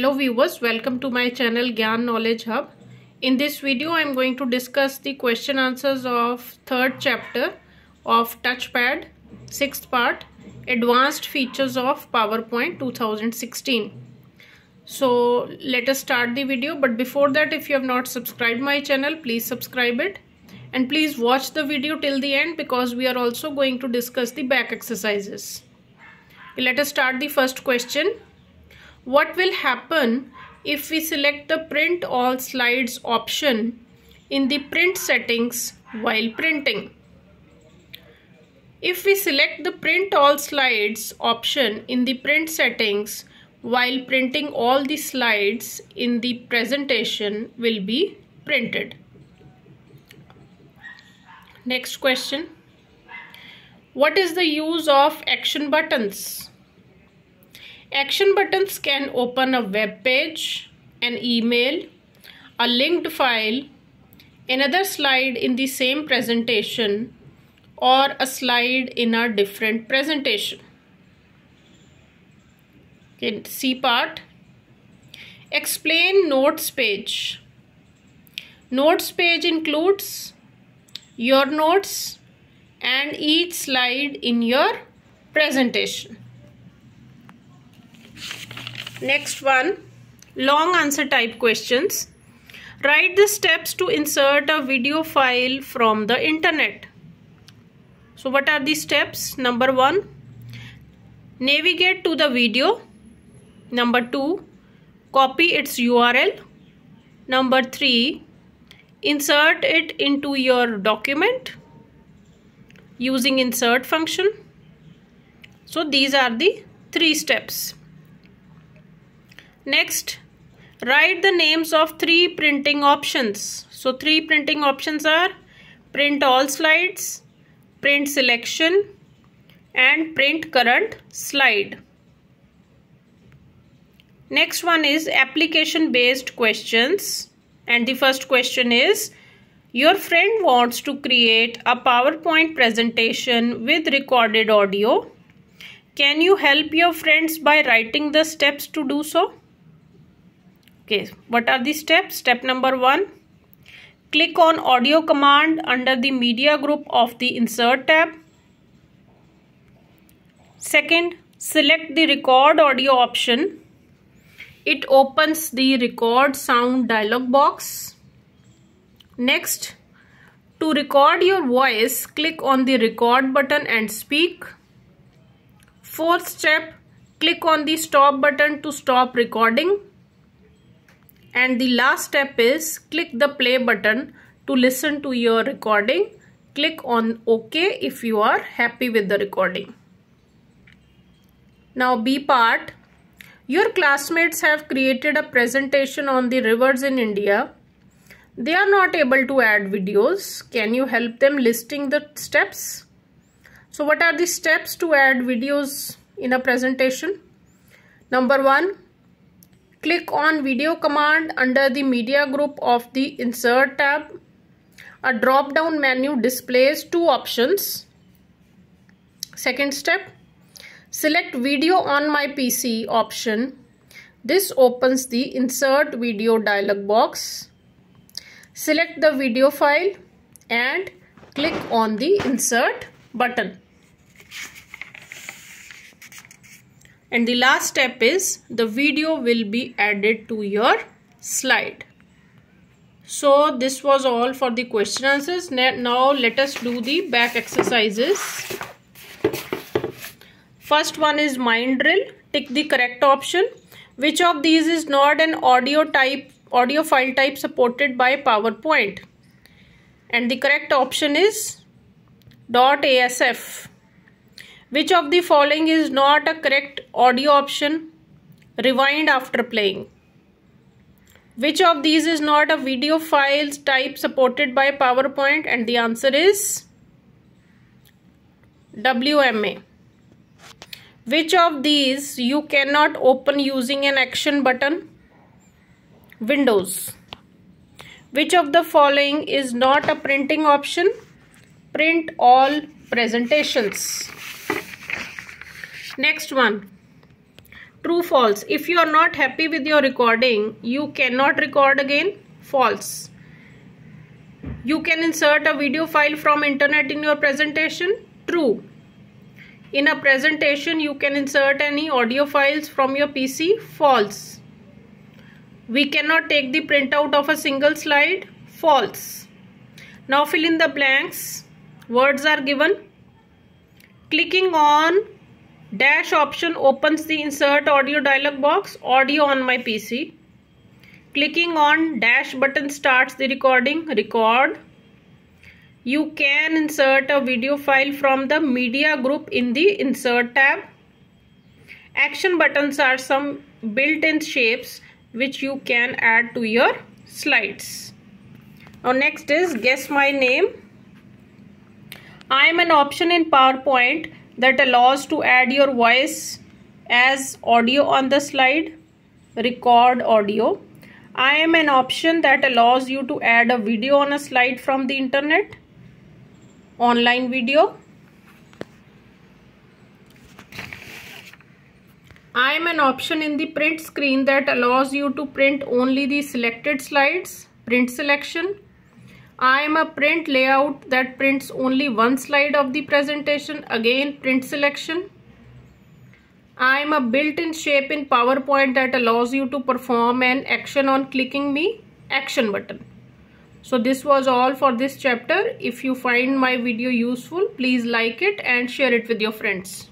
Hello viewers, welcome to my channel Gyan Knowledge Hub. In this video, I am going to discuss the question answers of third chapter of Touchpad, sixth part, Advanced Features of PowerPoint 2016. So let us start the video. But before that, if you have not subscribed my channel, please subscribe it. And please watch the video till the end because we are also going to discuss the back exercises. Let us start the first question. What will happen if we select the print all slides option in the print settings while printing? If we select the print all slides option in the print settings while printing all the slides in the presentation will be printed. Next question. What is the use of action buttons? Action buttons can open a web page, an email, a linked file, another slide in the same presentation or a slide in a different presentation. Okay, C part. Explain notes page. Notes page includes your notes and each slide in your presentation. Next one, long answer type questions. Write the steps to insert a video file from the internet. So what are the steps? Number one, navigate to the video. Number two, copy its URL. Number three, insert it into your document using insert function. So these are the three steps. Next, write the names of three printing options. So three printing options are print all slides, print selection and print current slide. Next one is application based questions and the first question is your friend wants to create a PowerPoint presentation with recorded audio. Can you help your friends by writing the steps to do so? Okay, what are the steps? Step number one, click on audio command under the media group of the insert tab. Second, select the record audio option. It opens the record sound dialog box. Next, to record your voice, click on the record button and speak. Fourth step, click on the stop button to stop recording and the last step is click the play button to listen to your recording. Click on ok if you are happy with the recording. Now b part. Your classmates have created a presentation on the rivers in india. They are not able to add videos. Can you help them listing the steps? So what are the steps to add videos in a presentation? Number one Click on video command under the media group of the insert tab. A drop down menu displays two options. Second step, select video on my PC option. This opens the insert video dialog box. Select the video file and click on the insert button. And the last step is the video will be added to your slide. So this was all for the question answers. Now let us do the back exercises. First one is mind drill. Tick the correct option. Which of these is not an audio type audio file type supported by powerpoint? And the correct option is .asf which of the following is not a correct audio option? Rewind after playing. Which of these is not a video files type supported by PowerPoint? And the answer is WMA. Which of these you cannot open using an action button? Windows. Which of the following is not a printing option? Print all presentations. Next one. True, false. If you are not happy with your recording, you cannot record again. False. You can insert a video file from internet in your presentation. True. In a presentation, you can insert any audio files from your PC. False. We cannot take the printout of a single slide. False. Now fill in the blanks. Words are given. Clicking on dash option opens the insert audio dialog box. Audio on my PC. Clicking on dash button starts the recording. Record you can insert a video file from the media group in the insert tab. Action buttons are some built-in shapes which you can add to your slides. Now next is guess my name. I am an option in PowerPoint that allows to add your voice as audio on the slide. Record audio. I am an option that allows you to add a video on a slide from the internet online video. I am an option in the print screen that allows you to print only the selected slides, print selection. I am a print layout that prints only one slide of the presentation, again print selection. I am a built-in shape in PowerPoint that allows you to perform an action on clicking me, action button. So this was all for this chapter. If you find my video useful, please like it and share it with your friends.